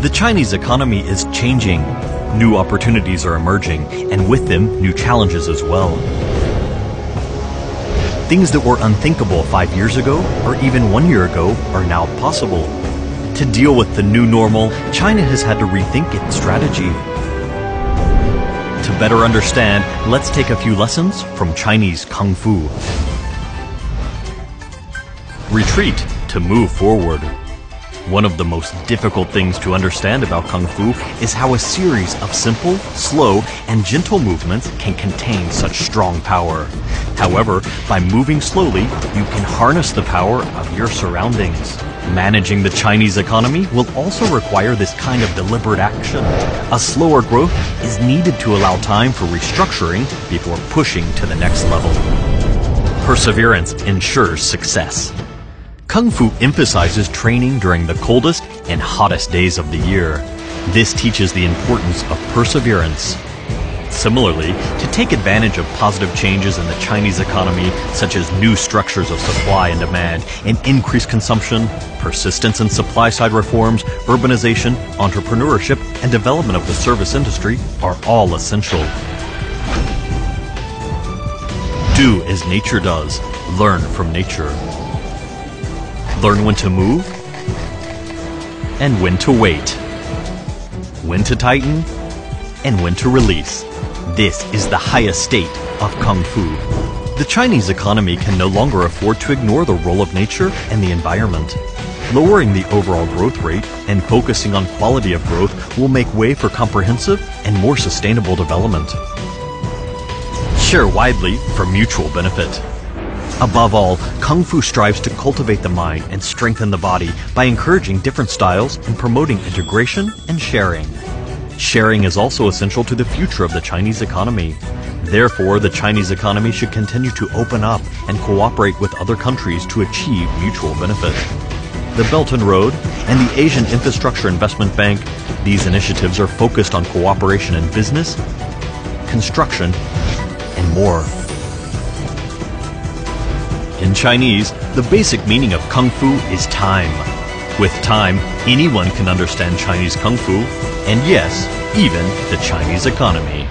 The Chinese economy is changing. New opportunities are emerging, and with them, new challenges as well. Things that were unthinkable five years ago, or even one year ago, are now possible. To deal with the new normal, China has had to rethink its strategy. To better understand, let's take a few lessons from Chinese Kung Fu. Retreat to move forward. One of the most difficult things to understand about Kung Fu is how a series of simple, slow, and gentle movements can contain such strong power. However, by moving slowly, you can harness the power of your surroundings. Managing the Chinese economy will also require this kind of deliberate action. A slower growth is needed to allow time for restructuring before pushing to the next level. Perseverance ensures success. Kung Fu emphasizes training during the coldest and hottest days of the year. This teaches the importance of perseverance. Similarly, to take advantage of positive changes in the Chinese economy, such as new structures of supply and demand and increased consumption, persistence in supply side reforms, urbanization, entrepreneurship, and development of the service industry are all essential. Do as nature does, learn from nature. Learn when to move and when to wait. When to tighten and when to release. This is the highest state of Kung Fu. The Chinese economy can no longer afford to ignore the role of nature and the environment. Lowering the overall growth rate and focusing on quality of growth will make way for comprehensive and more sustainable development. Share widely for mutual benefit. Above all, Kung Fu strives to cultivate the mind and strengthen the body by encouraging different styles and promoting integration and sharing. Sharing is also essential to the future of the Chinese economy. Therefore, the Chinese economy should continue to open up and cooperate with other countries to achieve mutual benefit. The Belt and Road and the Asian Infrastructure Investment Bank, these initiatives are focused on cooperation in business, construction, and more. In Chinese, the basic meaning of Kung Fu is time. With time, anyone can understand Chinese Kung Fu, and yes, even the Chinese economy.